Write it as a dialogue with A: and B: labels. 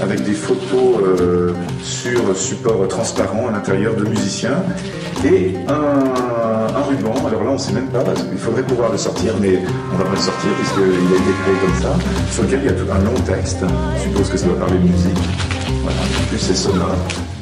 A: avec des photos euh, sur support transparent à l'intérieur de musiciens et un, ruban. Alors là, on ne sait même pas, parce qu'il faudrait pouvoir le sortir, mais on ne va pas le sortir puisqu'il a été créé comme ça, sur lequel il y a tout un long texte. Je suppose que ça doit parler de musique. Voilà, en plus c'est sonore.